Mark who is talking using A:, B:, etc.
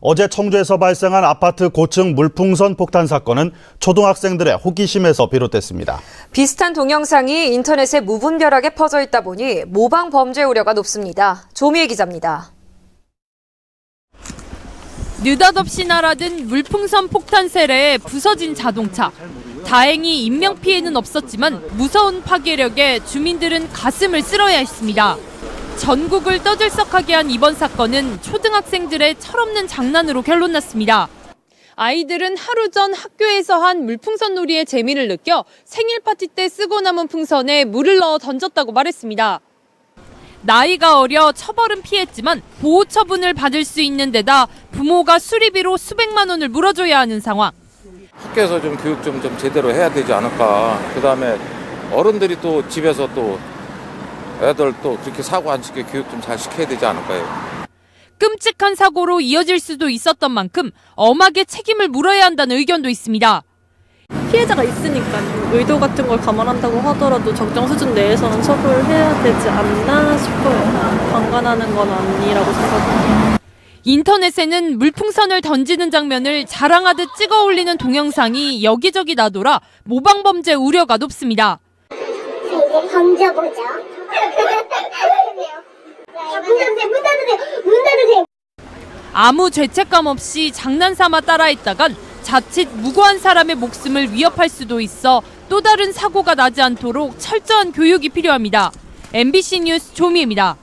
A: 어제 청주에서 발생한 아파트 고층 물풍선 폭탄 사건은 초등학생들의 호기심에서 비롯됐습니다.
B: 비슷한 동영상이 인터넷에 무분별하게 퍼져 있다 보니 모방 범죄 우려가 높습니다. 조미애 기자입니다.
C: 느닷없이 날아든 물풍선 폭탄 세례에 부서진 자동차. 다행히 인명피해는 없었지만 무서운 파괴력에 주민들은 가슴을 쓸어야 했습니다. 전국을 떠들썩하게 한 이번 사건은 초등학생들의 철없는 장난으로 결론났습니다. 아이들은 하루 전 학교에서 한 물풍선 놀이의 재미를 느껴 생일 파티 때 쓰고 남은 풍선에 물을 넣어 던졌다고 말했습니다. 나이가 어려 처벌은 피했지만 보호 처분을 받을 수 있는 데다 부모가 수리비로 수백만 원을 물어줘야 하는 상황.
D: 학교에서 좀 교육 좀, 좀 제대로 해야 되지 않을까. 그 다음에 어른들이 또 집에서 또 애들 또 그렇게 사고 안 치게 교육 좀 잘 시켜야 되지 않을까요?
C: 끔찍한 사고로 이어질 수도 있었던 만큼 엄하게 책임을 물어야 한다는 의견도 있습니다.
E: 피해자가 있으니까요. 의도 같은 걸 감안한다고 하더라도 적정 수준 내에서는 처벌을 해야 되지 않나 싶어요. 방관하는 건 아니라고 생각합니다.
C: 인터넷에는 물풍선을 던지는 장면을 자랑하듯 찍어 올리는 동영상이 여기저기 나돌아 모방 범죄 우려가 높습니다.
F: 이제 던져보죠.
C: 아무 죄책감 없이 장난삼아 따라했다간 자칫 무고한 사람의 목숨을 위협할 수도 있어 또 다른 사고가 나지 않도록 철저한 교육이 필요합니다. MBC 뉴스 조미입니다.